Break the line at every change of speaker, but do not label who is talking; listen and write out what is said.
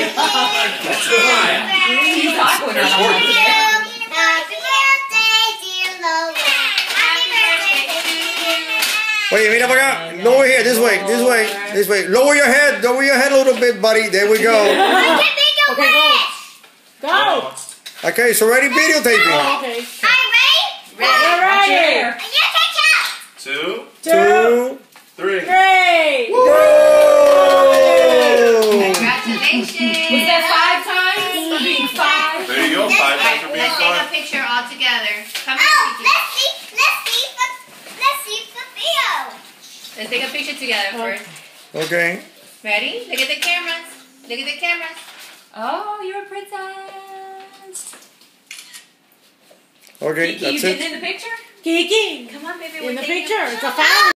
That's too high.
He's awkward on
Important.
today.
Happy birthday, dear Lola. Happy birthday to you.
Wait, mira. Lower here, this way, this way, this way. Lower your head, lower your head a little bit, buddy. There we go.
Look at me, your
Okay, go. Go.
Okay, so ready videotaping.
Okay.
Are you ready?
We're ready.
Chair.
And you take count.
Two,
Two,
Two,
Congratulations.
Was that five times for being five?
There you go. Five times for being
Let's take a picture all together. Come
Oh, let's see, let's see, the, let's see the video.
Let's take a picture together first.
Okay.
Ready? Look at the cameras. Look at the cameras.
Oh, you're a princess.
Okay,
Kiki, you
that's
getting
it.
in the picture?
Kiki.
Come on, baby.
In
we're
the
taking a
picture. It's a family.